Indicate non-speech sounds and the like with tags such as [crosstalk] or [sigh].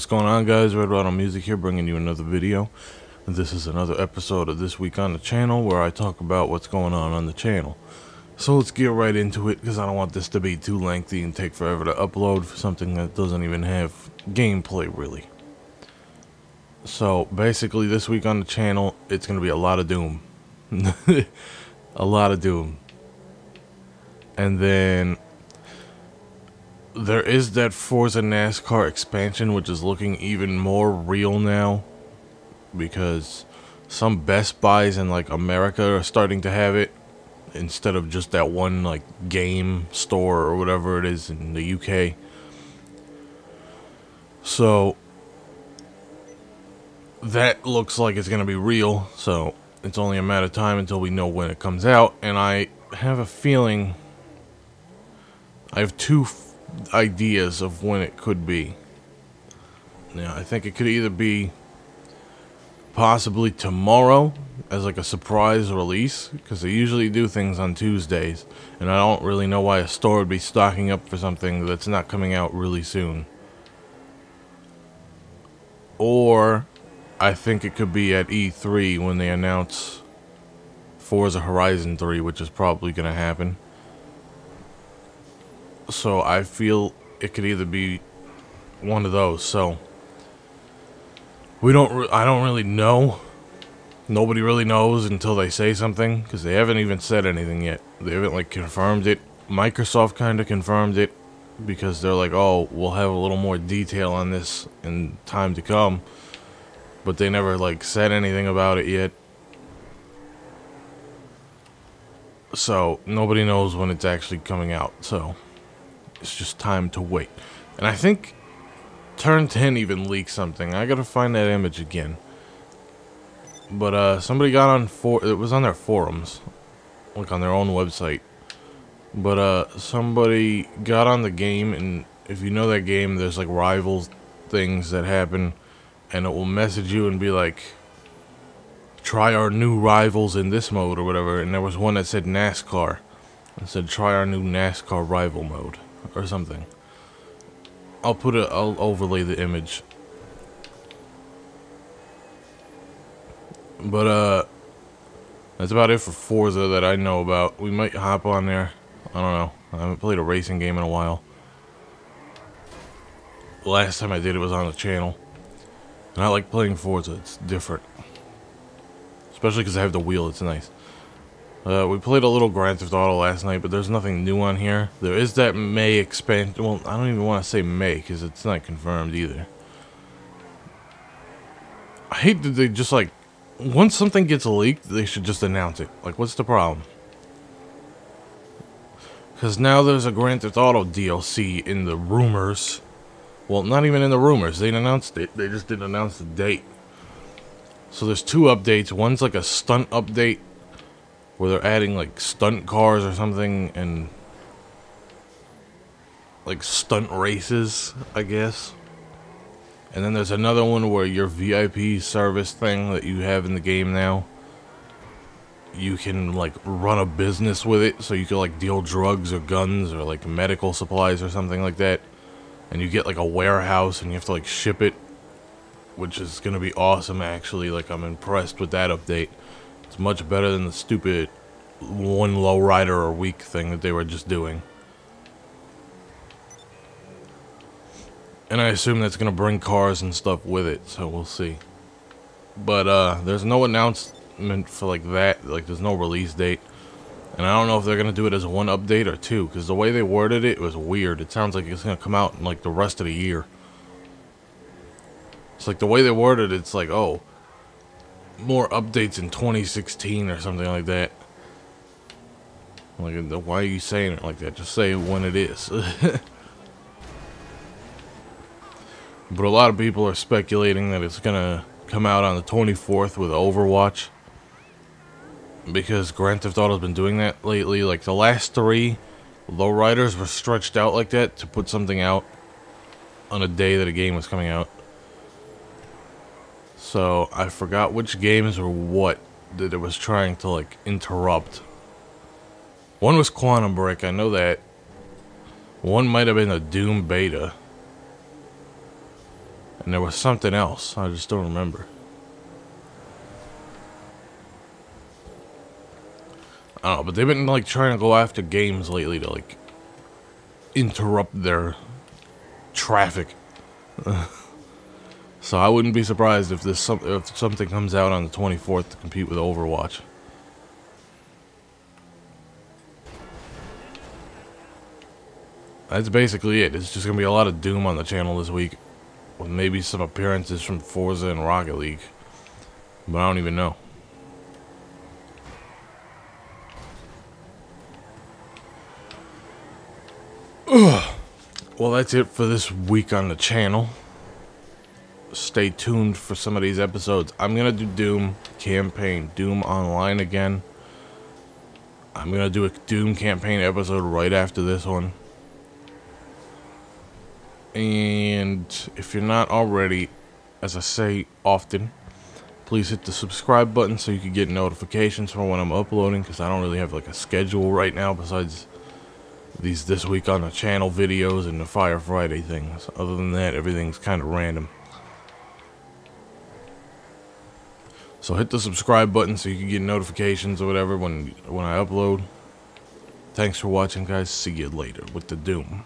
What's going on guys, Red Rhino Music here bringing you another video. This is another episode of This Week on the channel where I talk about what's going on on the channel. So let's get right into it because I don't want this to be too lengthy and take forever to upload for something that doesn't even have gameplay really. So basically this week on the channel it's going to be a lot of Doom. [laughs] a lot of Doom. And then there is that Forza NASCAR expansion, which is looking even more real now. Because some Best Buys in like America are starting to have it instead of just that one like game store or whatever it is in the UK. So that looks like it's going to be real. So it's only a matter of time until we know when it comes out. And I have a feeling I have two ideas of when it could be. Now, I think it could either be possibly tomorrow as like a surprise release because they usually do things on Tuesdays and I don't really know why a store would be stocking up for something that's not coming out really soon. Or I think it could be at E3 when they announce Forza Horizon 3 which is probably going to happen. So I feel it could either be one of those. So we don't. I don't really know. Nobody really knows until they say something because they haven't even said anything yet. They haven't like confirmed it. Microsoft kind of confirmed it because they're like, "Oh, we'll have a little more detail on this in time to come," but they never like said anything about it yet. So nobody knows when it's actually coming out. So. It's just time to wait. And I think Turn 10 even leaked something. I gotta find that image again. But uh, somebody got on for it was on their forums, like on their own website. But uh, somebody got on the game, and if you know that game, there's like rival things that happen, and it will message you and be like, "Try our new rivals in this mode" or whatever. And there was one that said NASCAR. and said, "Try our new NASCAR rival mode." Or something. I'll put it, I'll overlay the image. But, uh, that's about it for Forza that I know about. We might hop on there. I don't know. I haven't played a racing game in a while. Last time I did it was on the channel. And I like playing Forza. It's different. Especially because I have the wheel. It's nice. Uh, we played a little Grand Theft Auto last night, but there's nothing new on here. There is that May expansion. Well, I don't even want to say May, because it's not confirmed either. I hate that they just, like, once something gets leaked, they should just announce it. Like, what's the problem? Because now there's a Grand Theft Auto DLC in the rumors. Well, not even in the rumors. They announced it. They just didn't announce the date. So there's two updates. One's like a stunt update where they're adding like stunt cars or something and like stunt races, I guess. And then there's another one where your VIP service thing that you have in the game now, you can like run a business with it. So you can like deal drugs or guns or like medical supplies or something like that. And you get like a warehouse and you have to like ship it, which is to be awesome actually. Like I'm impressed with that update. It's much better than the stupid one low rider or weak thing that they were just doing. And I assume that's going to bring cars and stuff with it, so we'll see. But uh, there's no announcement for like that, like there's no release date. And I don't know if they're going to do it as one update or two, because the way they worded it, it was weird. It sounds like it's going to come out in like the rest of the year. It's like the way they worded it, it's like, oh, more updates in 2016 or something like that. Like, why are you saying it like that? Just say when it is. [laughs] but a lot of people are speculating that it's gonna come out on the 24th with Overwatch. Because Grand Theft Auto's been doing that lately. Like, the last three lowriders were stretched out like that to put something out on a day that a game was coming out. So, I forgot which games or what that it was trying to, like, interrupt one was Quantum Break, I know that. One might have been a Doom beta. And there was something else. I just don't remember. I don't know, but they've been like trying to go after games lately to like interrupt their traffic. [laughs] so I wouldn't be surprised if this some, if something comes out on the 24th to compete with Overwatch. That's basically it. It's just gonna be a lot of Doom on the channel this week, with maybe some appearances from Forza and Rocket League, but I don't even know. Ugh. [sighs] Well, that's it for this week on the channel. Stay tuned for some of these episodes. I'm going to do Doom campaign, Doom Online again. I'm going to do a Doom campaign episode right after this one. And if you're not already, as I say often, please hit the subscribe button so you can get notifications for when I'm uploading because I don't really have like a schedule right now besides these this week on the channel videos and the Fire Friday things. Other than that, everything's kind of random. So hit the subscribe button so you can get notifications or whatever when when I upload. Thanks for watching, guys. See you later with the Doom.